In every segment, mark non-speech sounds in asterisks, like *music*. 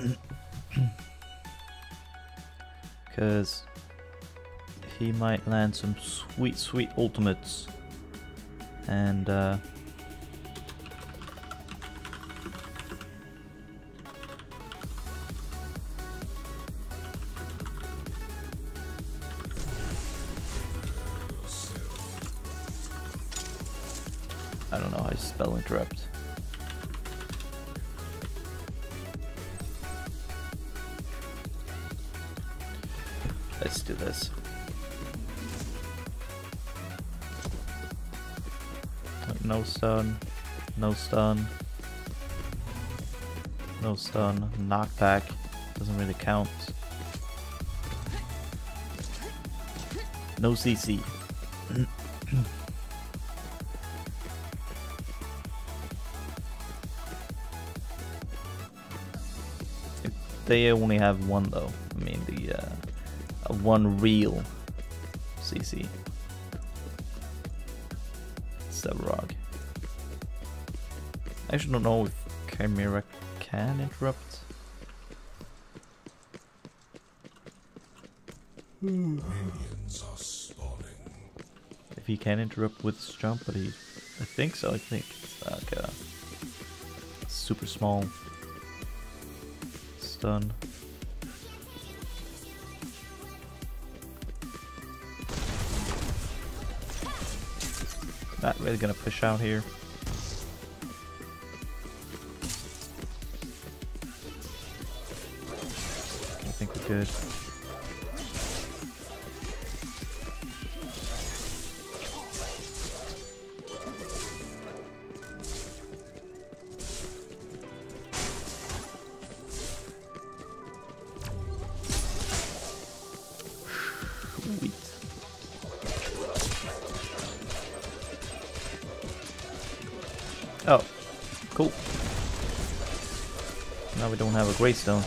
*coughs* Because he might land some sweet, sweet ultimates. And, uh... stun, no stun, knockback, doesn't really count. No CC. *clears throat* they only have one though. I mean the uh, one real CC. I actually don't know if Khaimera can interrupt. if he can interrupt with his jump, but he, I think so. I think it's like a super small stun. Not really gonna push out here. Good. Oh, cool. Now we don't have a greystone.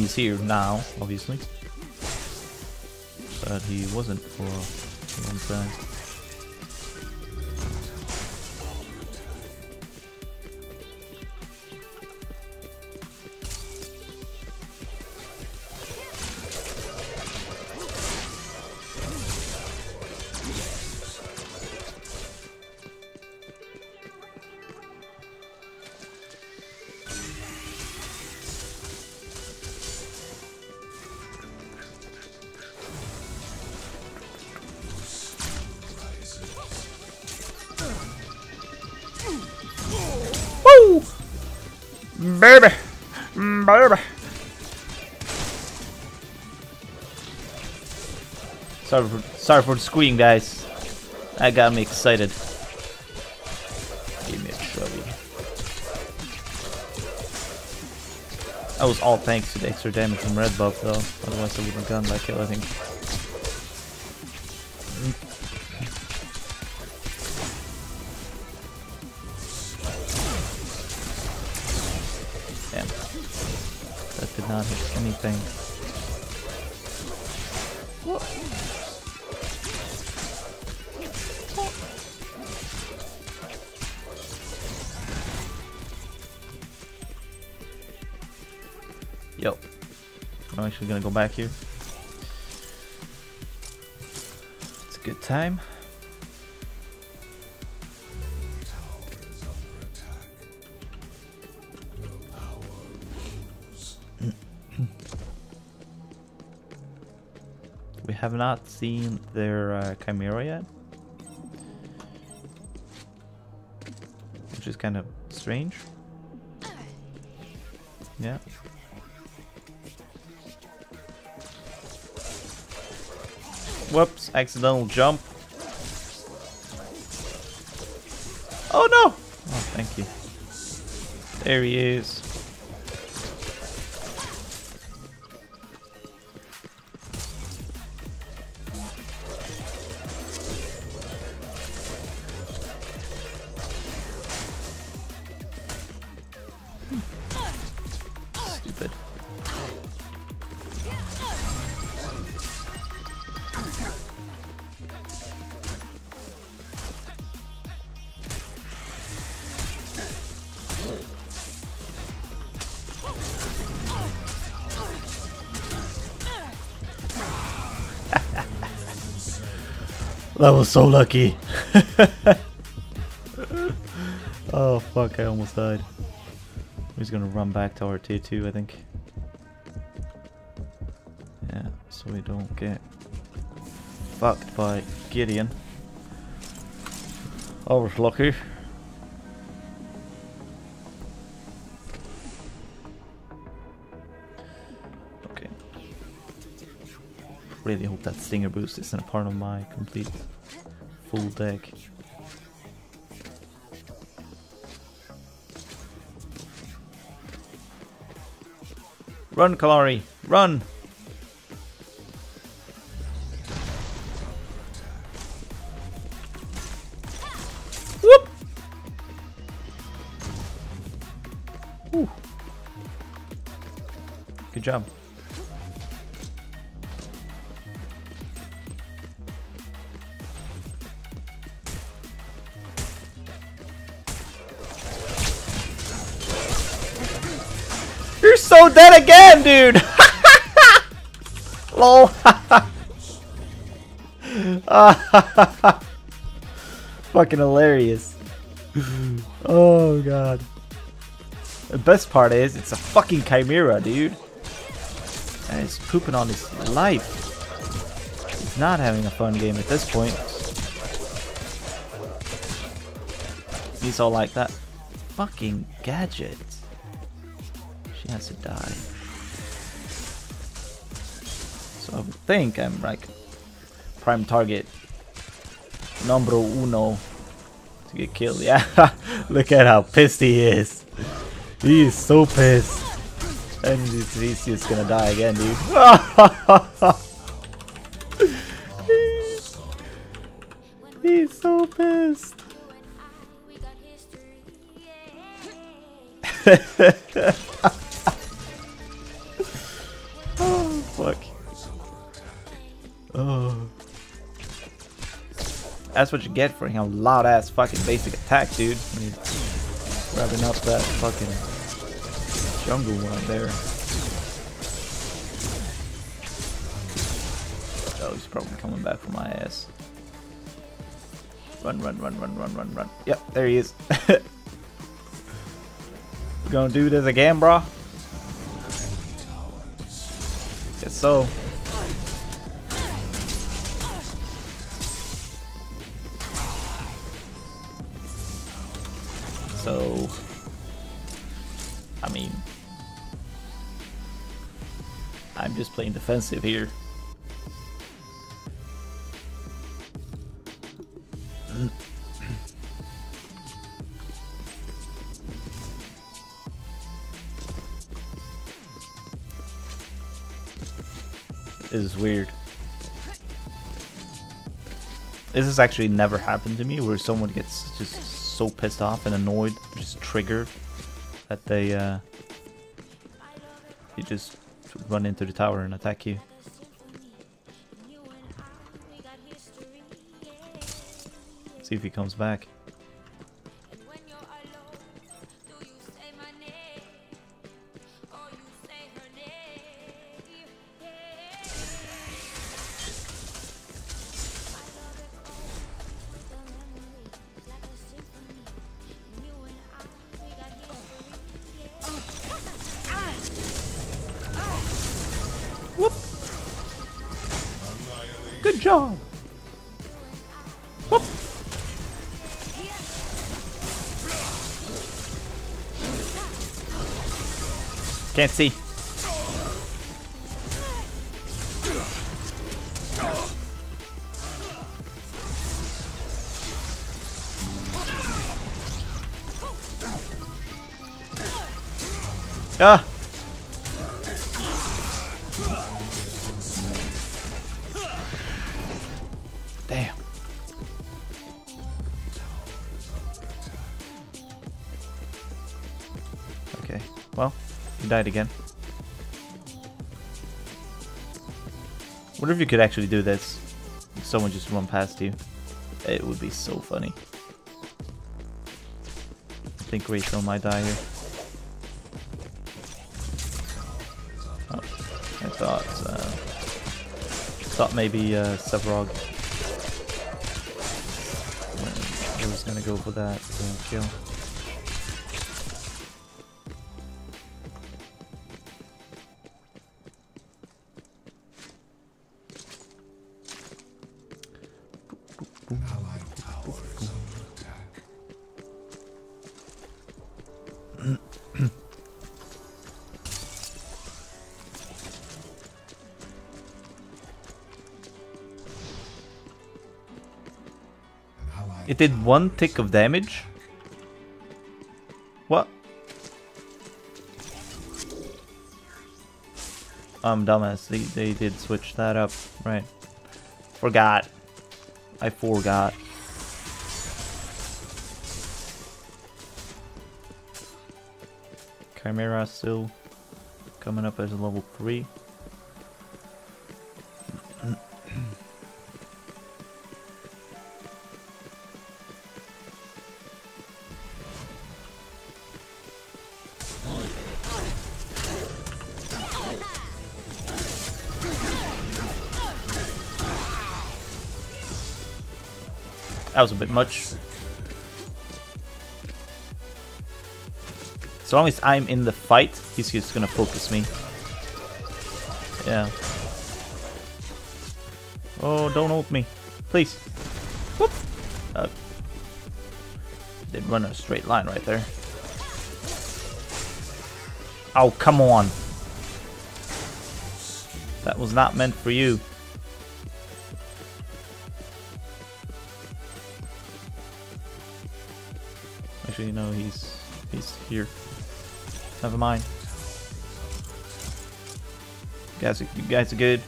He's here now, obviously. But he wasn't for a long time. Baby! Sorry for, sorry for the squeam, guys. That got me excited. Give me a chubby. That was all thanks to the extra damage from red buff, though. Otherwise, I wouldn't have gotten that kill, I think. Hit anything. Yo. I'm actually gonna go back here. It's a good time. Have not seen their uh, Khaimera yet. Which is kind of strange. Yeah. Whoops, accidental jump. Oh no! Oh, thank you. There he is. That was so lucky. *laughs* oh fuck, I almost died. He's gonna run back to our tier 2, I think. Yeah, so we don't get fucked by Gideon. I was lucky. Really hope that Stinger boost isn't a part of my complete full deck. Run, Kallari! Run! Whoop! Whew. Good job. So dead again, dude! *laughs* Lol. *laughs* Fucking hilarious. *laughs* Oh god. The best part is, it's a fucking Khaimera, dude. And he's pooping on his life. He's not having a fun game at this point. He's all like that. Fucking gadget. Has to die. So I think I'm like prime target number uno to get killed. *laughs* Yeah, look at how pissed he is. He is so pissed. And he's, he's just gonna die again, dude. *laughs* he's so pissed. *laughs* That's what you get for a loud ass fucking basic attack, dude. When revving up that fucking jungle one there. Oh, he's probably coming back for my ass. Run, run, run, run, run, run, run. Yep, there he is. *laughs* Gonna do this again, bro? Guess. So, just playing defensive here. *clears throat* This is weird. This has actually never happened to me where someone gets just so pissed off and annoyed, just triggered, that they uh, you just run into the tower and attack you. See if he comes back. Good job. Whoop. Can't see. Ah! Died again. Wonder if you could actually do this. If someone just run past you. It would be so funny. I think Rachel might die here. Oh, I thought, uh, thought maybe uh, Sevarog was gonna go for that uh, kill. Did one tick of damage? What? I'm um, dumbass. They, they did switch that up. Right. Forgot. I forgot. Khaimera still coming up as a level 3. That was a bit much. As long as I'm in the fight, he's just gonna focus me. Yeah. Oh, don't ult me. Please. Whoop. Uh, did run a straight line right there. Oh, come on. That was not meant for you. Here. Never mind. You guys, are, you guys are good.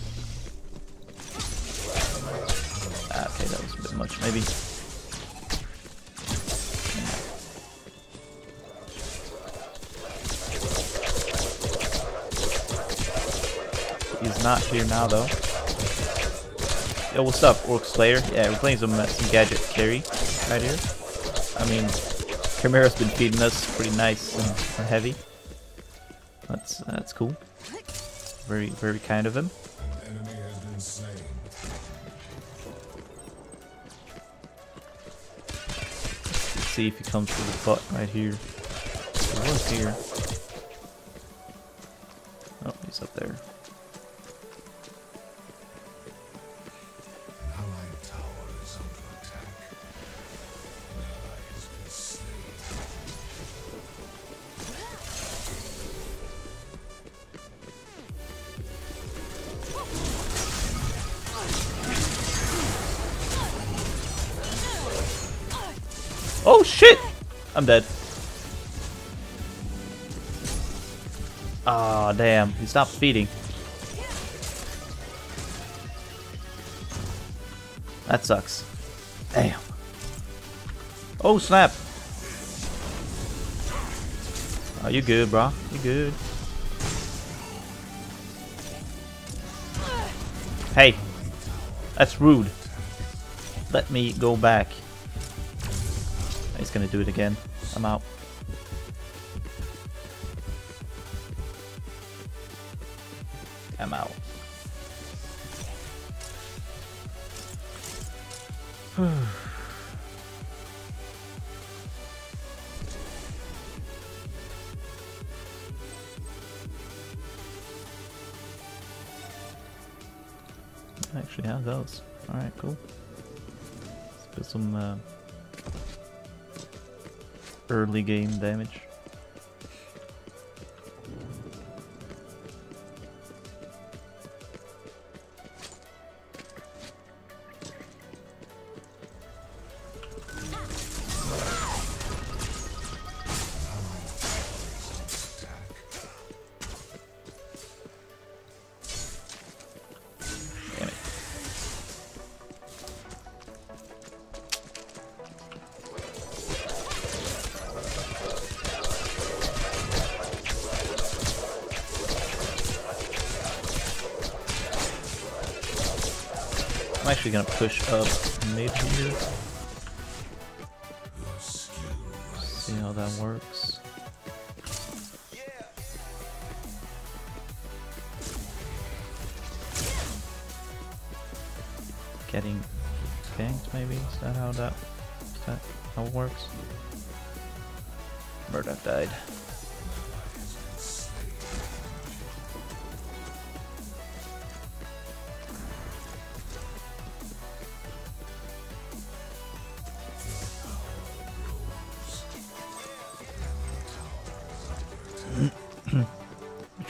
*clears throat* Ah, okay, that was a bit much, maybe. He's not here now, though. Yo, what's up, Orc Slayer? Yeah, we're playing some, uh, some gadget carry right here. I mean, Khaimera's been feeding us pretty nice and, heavy. That's that's cool. Very very kind of him. See if he comes to the butt right here. He was here. Damn. He stopped feeding. That sucks. Damn. Oh, snap. Oh, you good, bro. You good. Hey. That's rude. Let me go back. He's gonna do it again. I'm out. *sighs* Actually have those. Alright, cool. Let's put some uh, early game damage.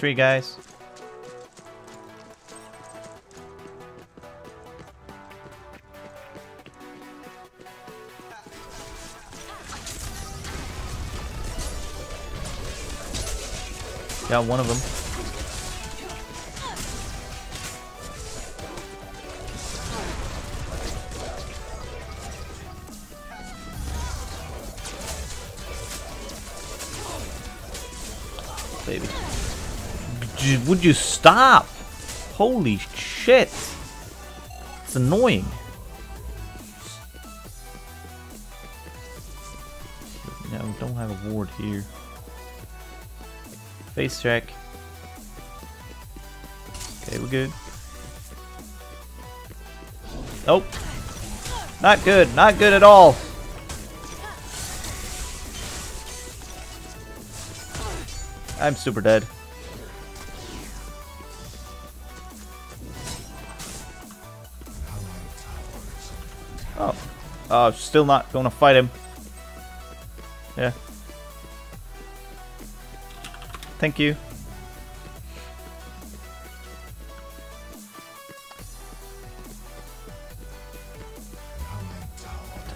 Retreat, guys. Got one of them. J- Would you stop? Holy shit. It's annoying. We don't have a ward here. Face check. Okay, we're good. Nope. Not good. Not good at all. I'm super dead. Oh, still not gonna fight him. Yeah. Thank you.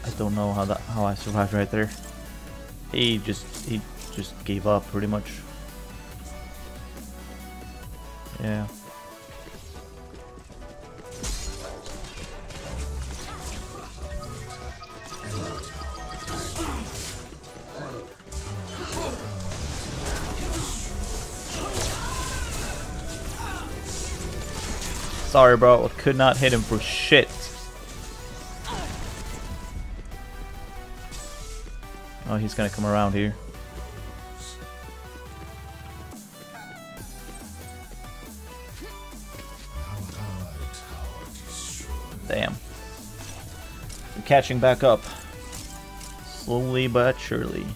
I don't know how that how I survived right there. He just he just gave up pretty much. Yeah. Sorry, bro. Could not hit him for shit. Oh, he's gonna come around here. Damn. Catching back up. Slowly but surely.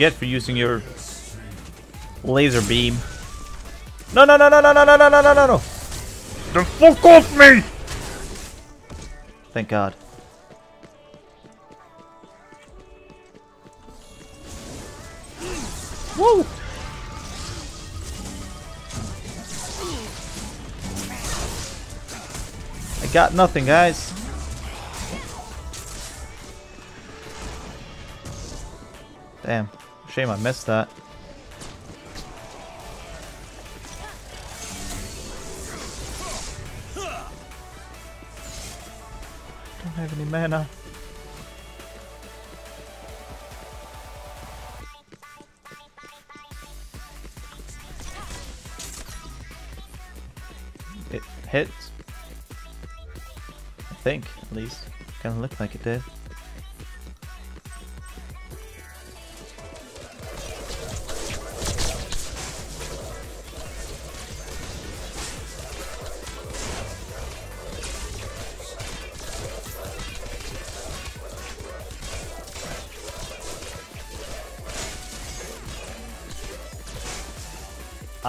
Get for using your laser beam. No, no, no, no, no, no, no, no, no, no, no, no! The fuck off me! Thank God. Woo! I got nothing, guys. Damn. Shame I missed that. Don't have any mana. It hits. I think, at least. Kinda looked like it did.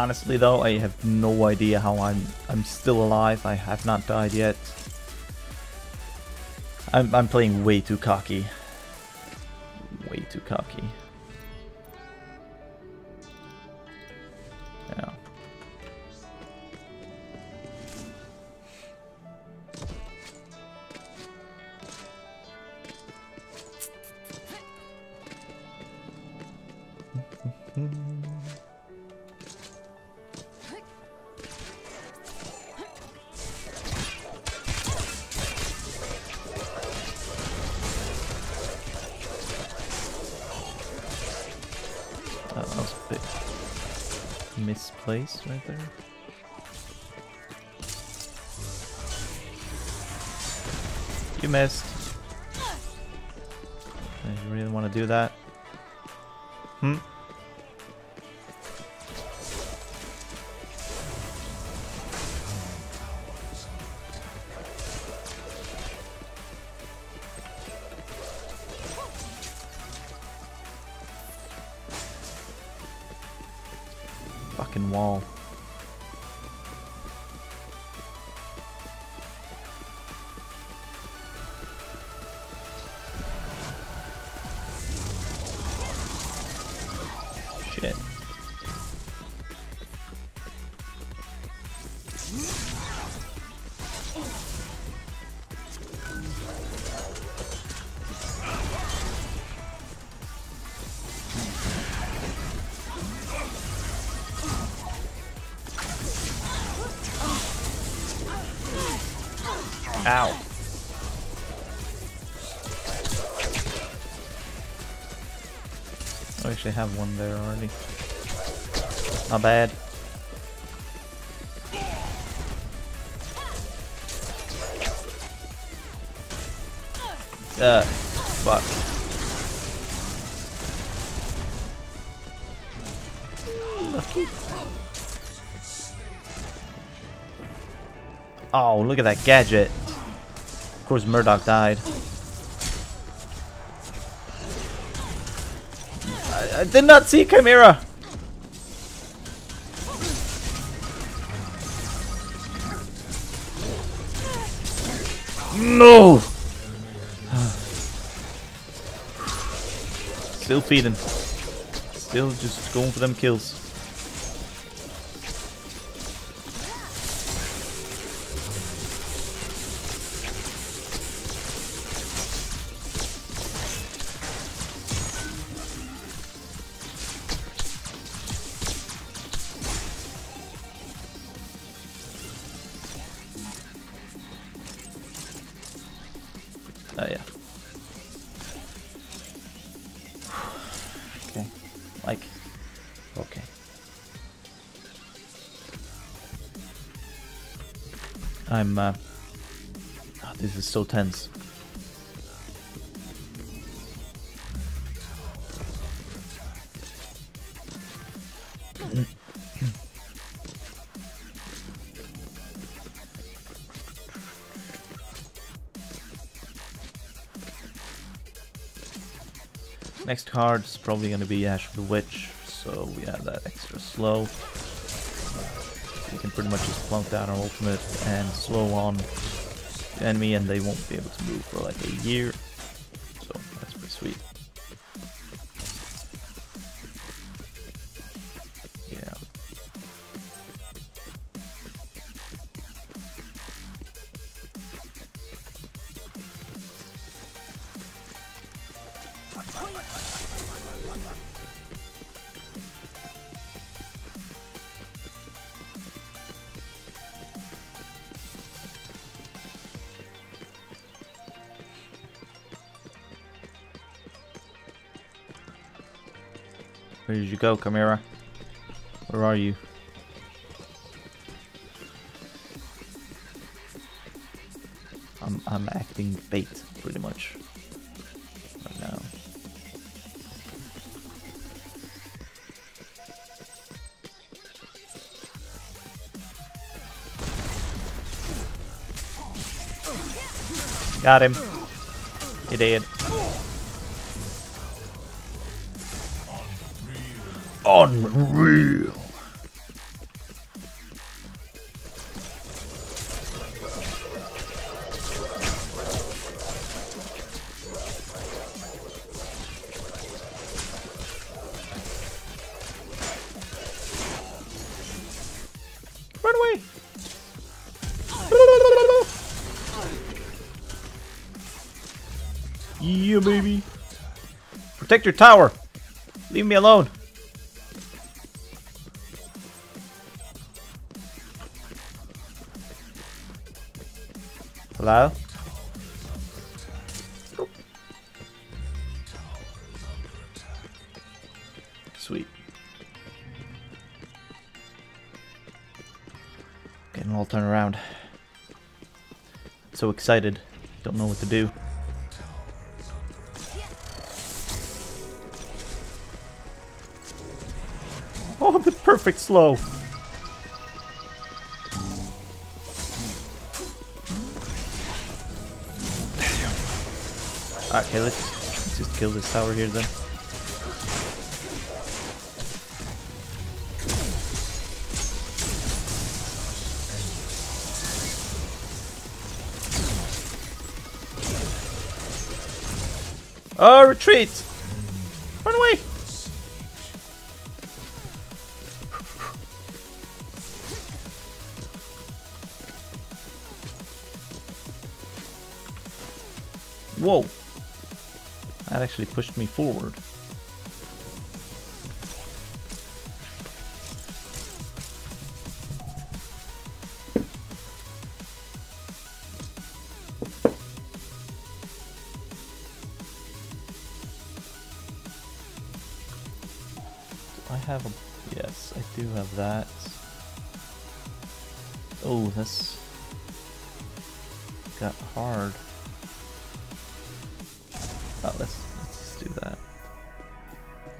Honestly though, I have no idea how I'm I'm still alive. I have not died yet. I'm I'm playing way too cocky. Bit misplaced right there. You missed. You really want to do that? Hmm? Actually have one there already. Not bad. Uh, fuck. Oh, look at that gadget. Of course, Murdock died. I, did not see Khaimera. No. Still feeding. Still just going for them kills. I'm uh oh, this is so tense. Next card is probably going to be Ash of the Witch, so we have that extra slow. Can pretty much just plunk down our ultimate and slow on enemy and they won't be able to move for like a year. Where did you go, Khaimera? Where are you? I'm, I'm acting bait, pretty much, right now. Got him. He did. Protect your tower. Leave me alone. Hello? Sweet. Getting all turned around. So excited. Don't know what to do. Perfect slow. Okay, let's, let's just kill this tower here then. Oh, retreat! Actually pushed me forward.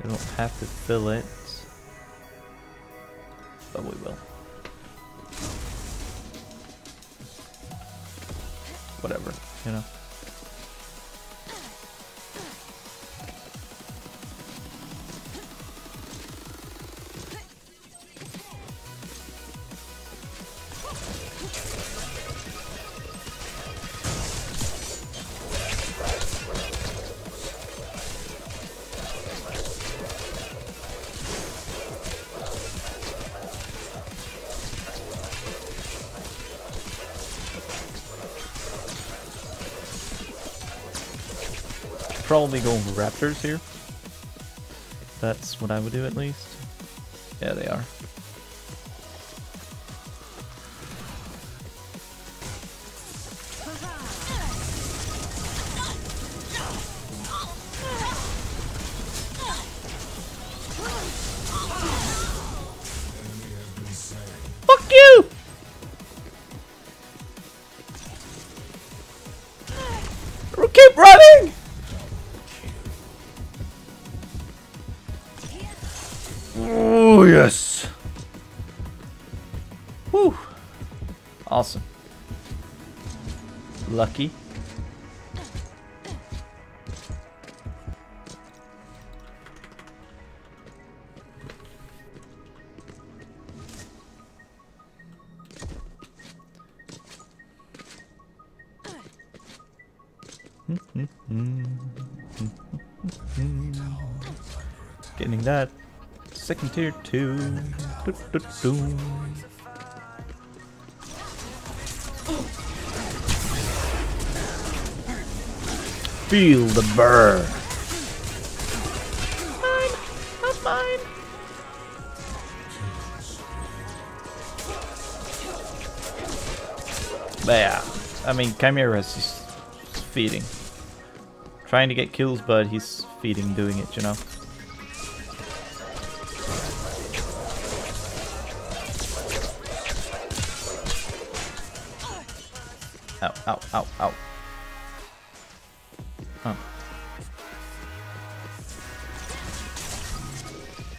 We don't have to fill it. But we will. Whatever, you know? Probably going raptors here. That's what I would do at least. Yeah, they are. Getting that second tier two. Do, do, do. Feel the burn. Mine, not mine. But yeah, I mean, Khaimera's just feeding. Trying to get kills, but he's feeding doing it, you know? Ow, ow, ow, ow.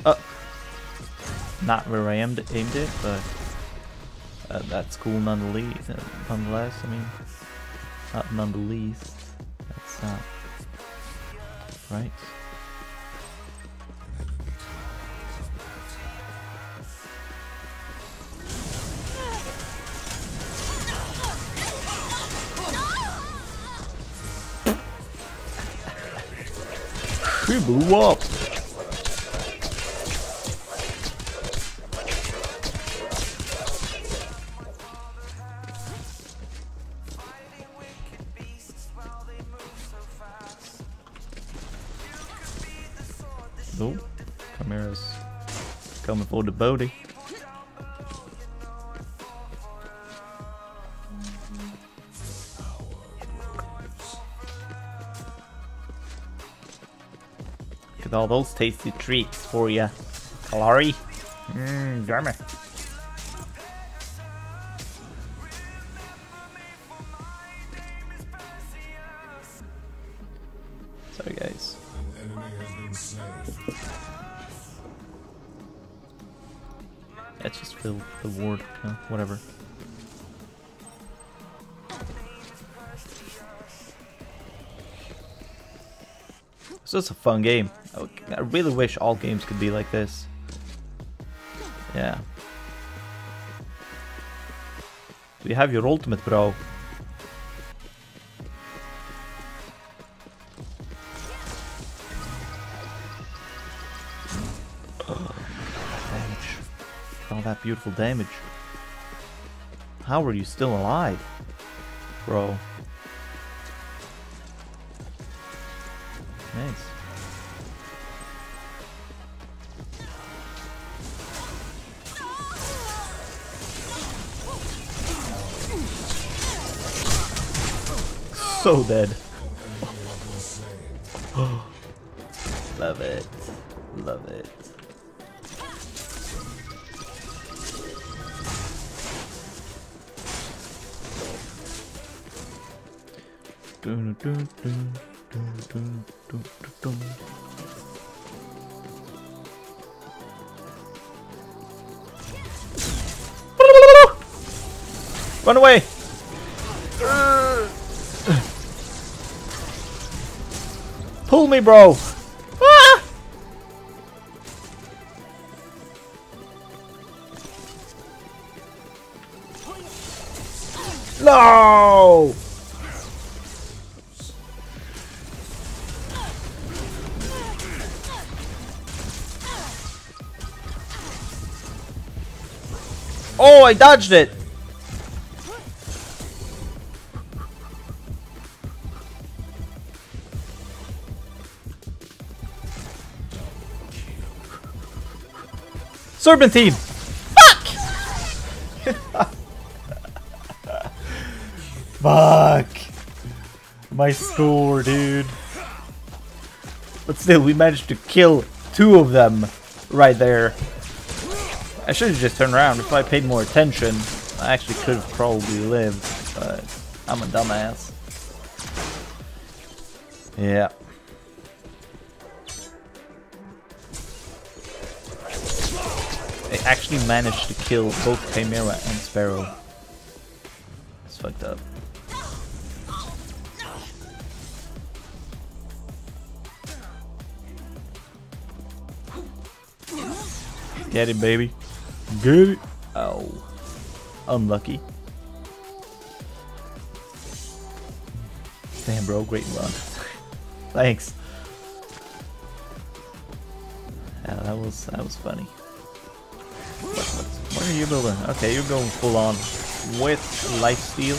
Oh. Not where I aimed, aimed it, but uh, that's cool nonetheless. Nonetheless, I mean, not nonetheless. That's uh, right. Blew up. For the booty. Look at all those tasty treats for you. Kallari. Mmm, yummy. Whatever. It's just a fun game. I really wish all games could be like this. Yeah. You have your ultimate, bro? Oh, damage. All that beautiful damage. How are you still alive? Bro. Nice. So dead. Run away! Pull me, bro! Ah! No! Oh, I dodged it! Serpentine! Fuck! *laughs* Fuck! My score, dude. But still, we managed to kill two of them right there. I should have just turned around. If I paid more attention, I actually could have probably lived. But I'm a dumbass. Yeah. I actually managed to kill both Khaimera and Sparrow. It's fucked up. Get it, baby. It. Oh. Unlucky. Damn, bro. Great run. *laughs* Thanks. Yeah, that was that was funny. What, what, what are you building? Okay, you're going full on with life steal.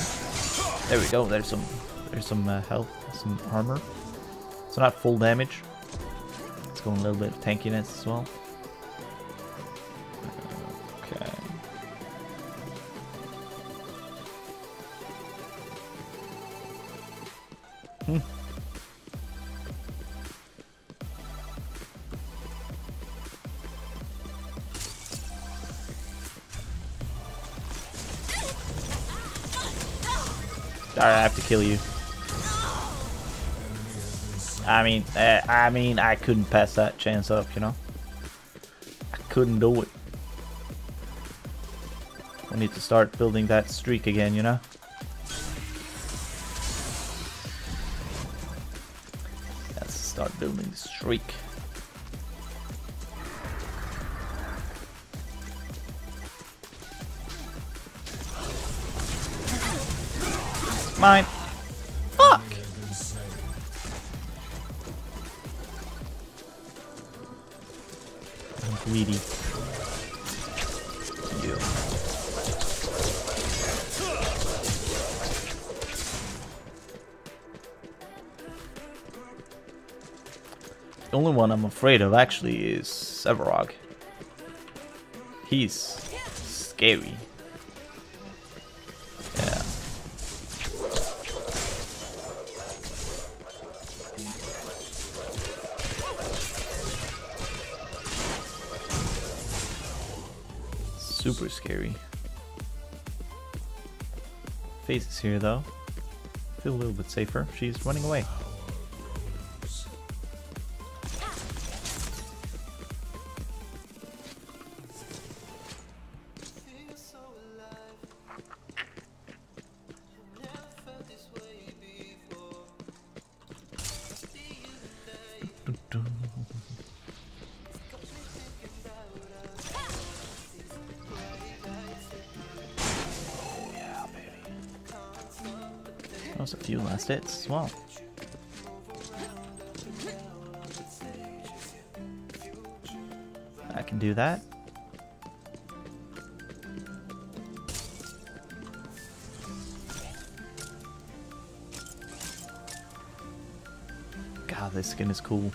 There we go. There's some there's some uh, health, some armor. So not full damage. It's going a little bit of tankiness as well. Have to kill you. I mean, uh, I mean, I couldn't pass that chance up, you know. I couldn't do it. I need to start building that streak again, you know. The only one I'm afraid of actually is Sevarog. He's scary. Yeah. Super scary. Face is here though. Feel a little bit safer. She's running away. Hits as well. I can do that. God, this skin is cool.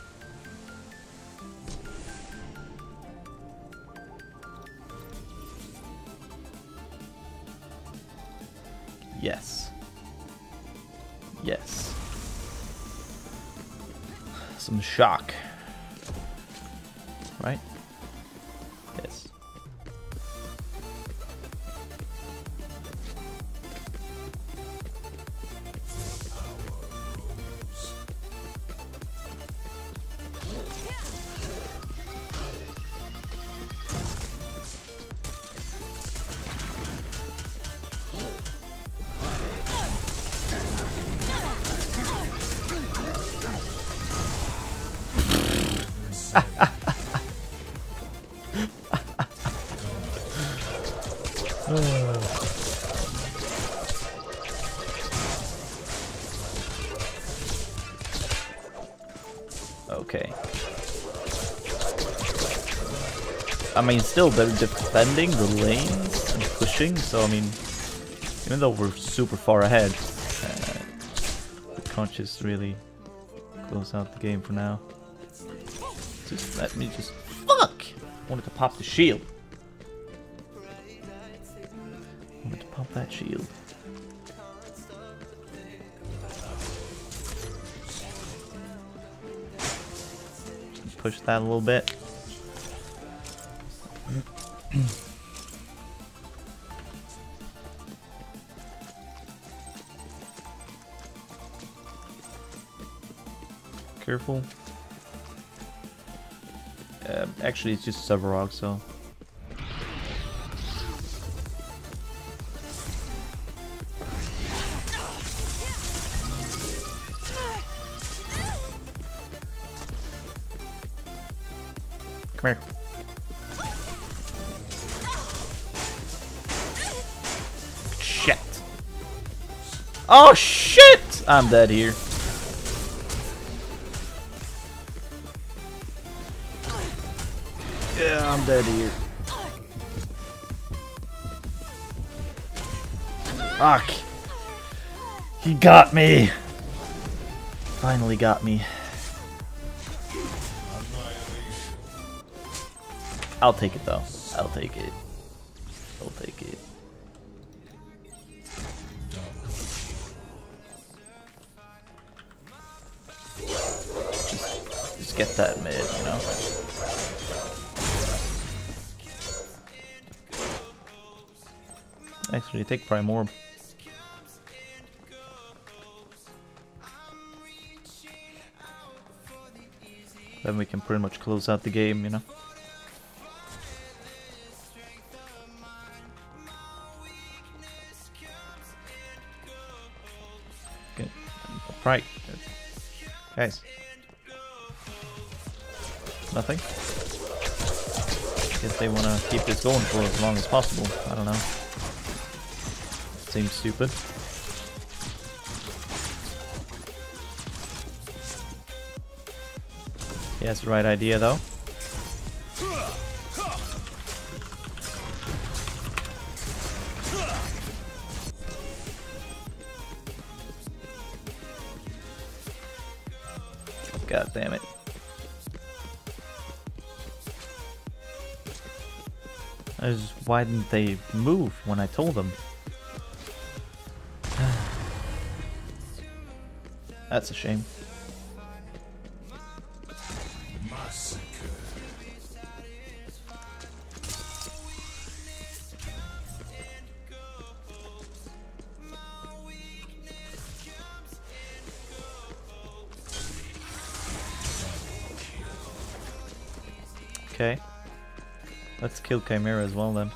I mean, still, they're defending the lanes and pushing, so I mean, even though we're super far ahead, uh, just really close out the game for now. Just let me just... Fuck! I wanted to pop the shield. I wanted to pop that shield. Push that a little bit. Uh, actually, it's just Sevarog, so. Come here. Shit. Oh shit! I'm dead here. I'm dead here. Fuck. He got me. Finally got me. I'll take it though. I'll take it. I'll take it. Just, just get that mid, you know? actually take Prime Orb. Then we can pretty much close out the game, you know. Okay. Right. Guys. Nothing. Guess they want to keep this going for as long as possible. I don't know. Seems stupid. He has the right idea though. God damn it. Why didn't they move when I told them? That's a shame. Okay. Let's kill Khaimera as well then.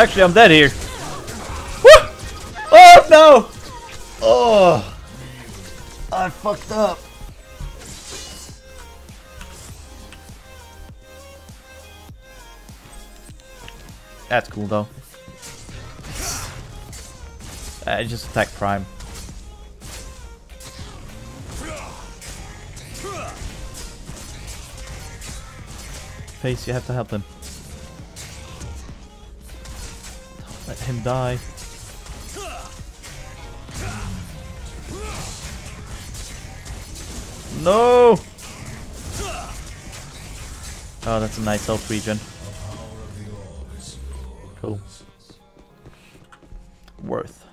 Actually, I'm dead here. Woo! Oh no! Oh, I fucked up. That's cool though. Uh, I just attacked Prime. Face, you have to help him. Him die. No! Oh, that's a nice health regen. Cool. Worth.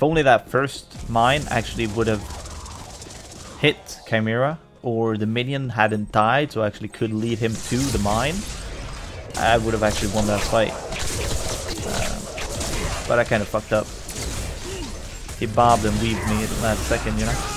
If only that first mine actually would have hit Khaimera, or the minion hadn't died, so I actually could lead him to the mine, I would have actually won that fight. Uh, but I kind of fucked up. He bobbed and weaved me at the last second, you know?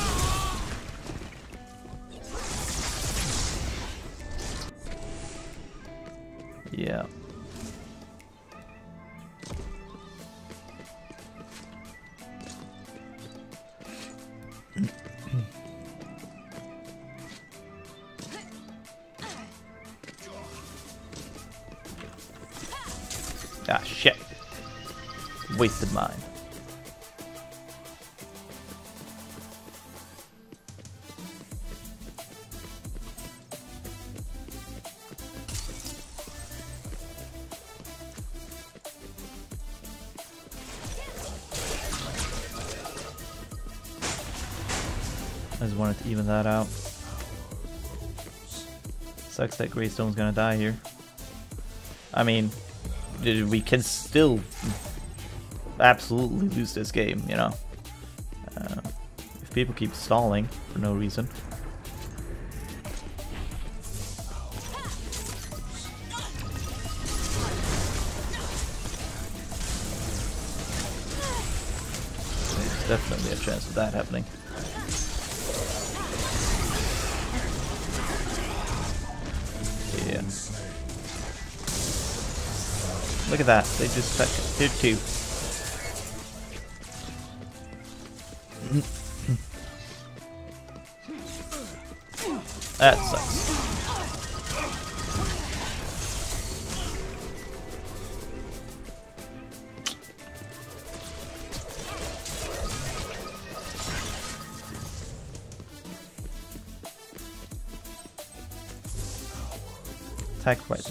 That out. Sucks that Greystone's gonna die here. I mean, we can still absolutely lose this game, you know. Uh, if people keep stalling for no reason. There's definitely a chance of that happening. Look at that. They just stuck tier two. that sucks. Attack right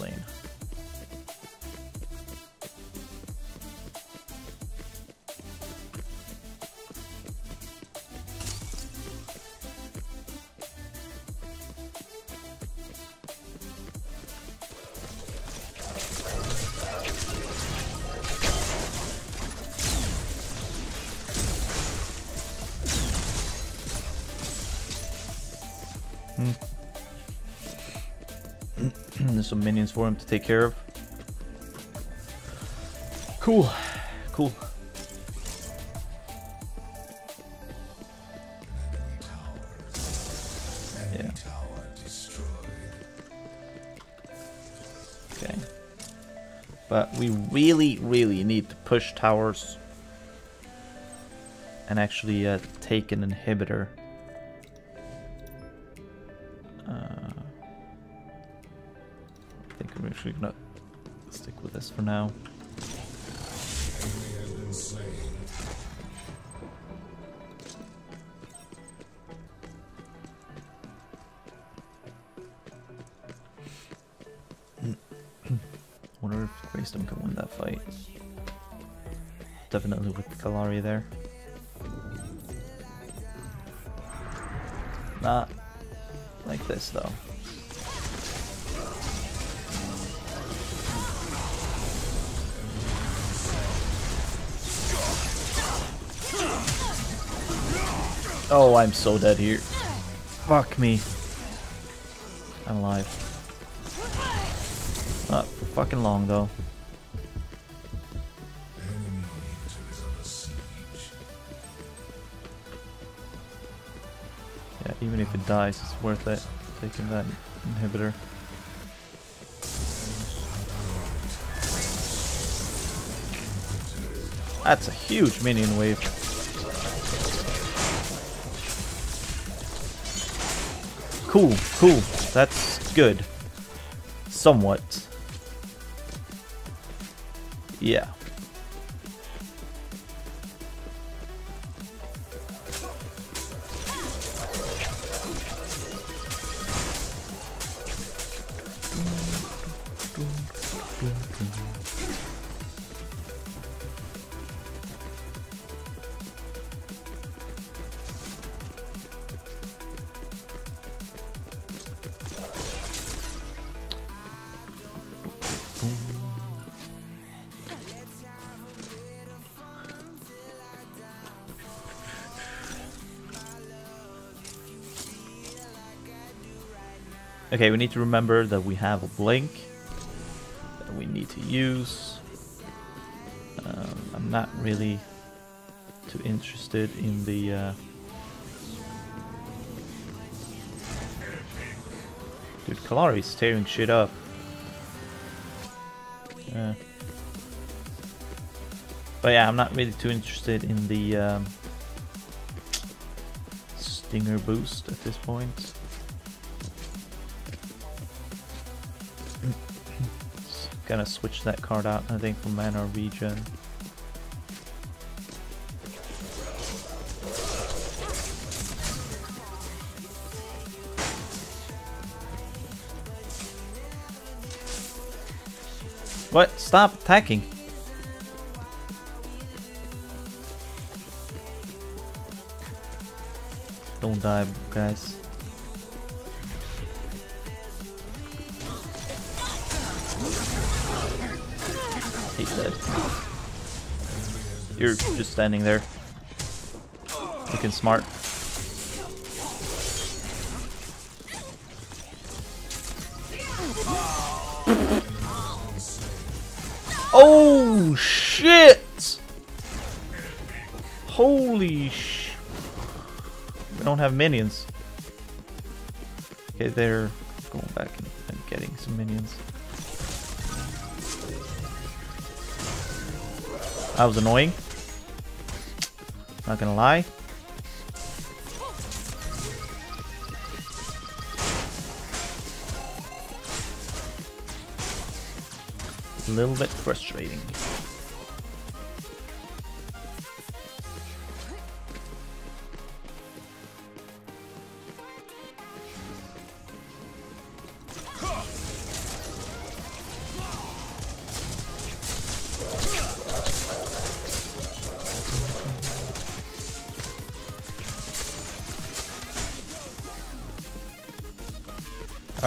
to take care of. Cool. Cool. Yeah. Okay. But we really, really need to push towers and actually uh, take an inhibitor. I'm actually gonna stick with this for now. *clears throat* wonder if Greystone can win that fight. Definitely with Kallari there. Not like this though. Oh, I'm so dead here. Fuck me. I'm alive. Not for fucking long though. Yeah, even if it dies, it's worth it. Taking that inhibitor. That's a huge minion wave. Cool, cool. That's good. Somewhat. Yeah. Okay, we need to remember that we have a blink that we need to use. Um, I'm not really too interested in the uh, Dude, Kallari's tearing shit up. Uh, but yeah, I'm not really too interested in the um, Stinger boost at this point. Gonna switch that card out, I think, for mana regen. What? Stop attacking! Don't die, guys. You're just standing there. Looking smart. Oh shit! Holy sh! We don't have minions. Okay, they're going back and, and getting some minions. That was annoying. Not gonna lie. A little bit frustrating.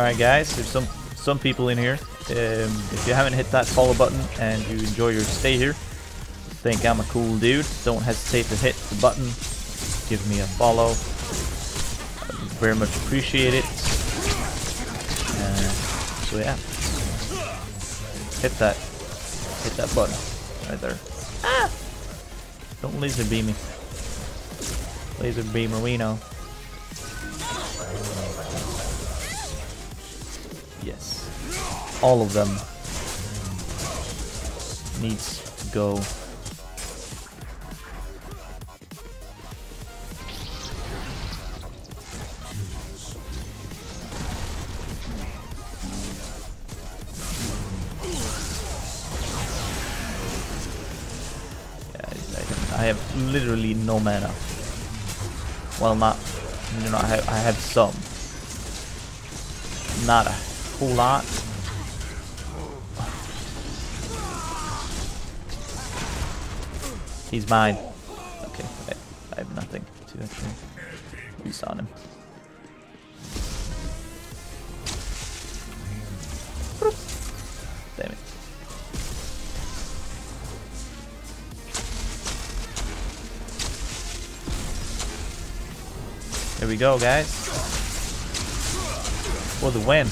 Alright guys, there's some some people in here. Um, if you haven't hit that follow button and you enjoy your stay here, think I'm a cool dude, don't hesitate to hit the button, give me a follow. I'd very much appreciate it. Uh, so yeah, hit that, hit that button right there. Ah! Don't laser beam me. Laser beamer, we all of them needs to go. I have literally no mana. Well, not, you know, I have, I have some. Not a whole lot. He's mine. Okay, I, have nothing to actually use on him. Damn it. Here we go, guys. For the win.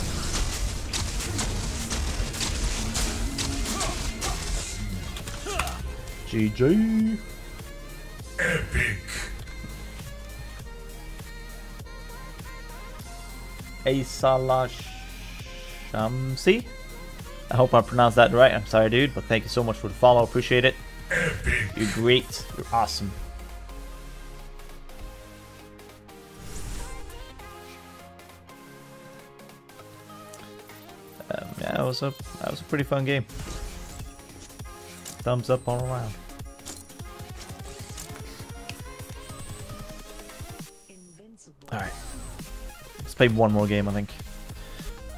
GG. Epic. Asala Shamsi. I hope I pronounced that right. I'm sorry, dude, but thank you so much for the follow. Appreciate it. Epic. You're great. You're awesome. Um, yeah, that was a that was a pretty fun game. Thumbs up all around. Play one more game. I think.